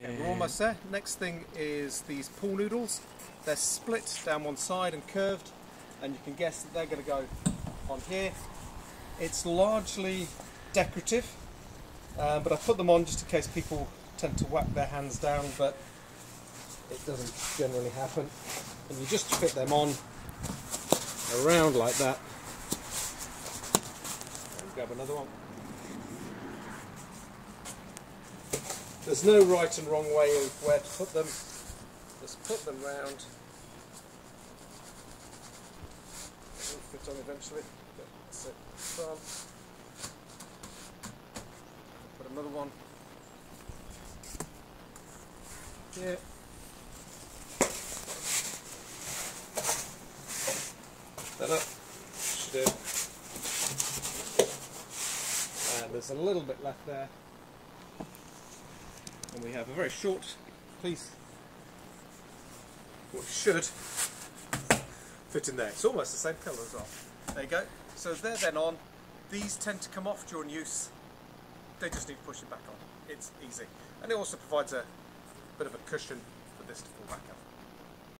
Okay, we're almost there. Next thing is these pool noodles. They're split down one side and curved, and you can guess that they're going to go on here. It's largely decorative, uh, but I put them on just in case people tend to whack their hands down, but it doesn't generally happen. And you just fit them on around like that. And grab another one. There's no right and wrong way of where to put them. Just put them round. It will fit on eventually. That's it. Put another one here. That up. Should do. And there's a little bit left there and we have a very short piece which should fit in there. It's almost the same colour as well. There you go. So they're then on. These tend to come off during use. They just need pushing back on. It's easy. And it also provides a bit of a cushion for this to fall back up.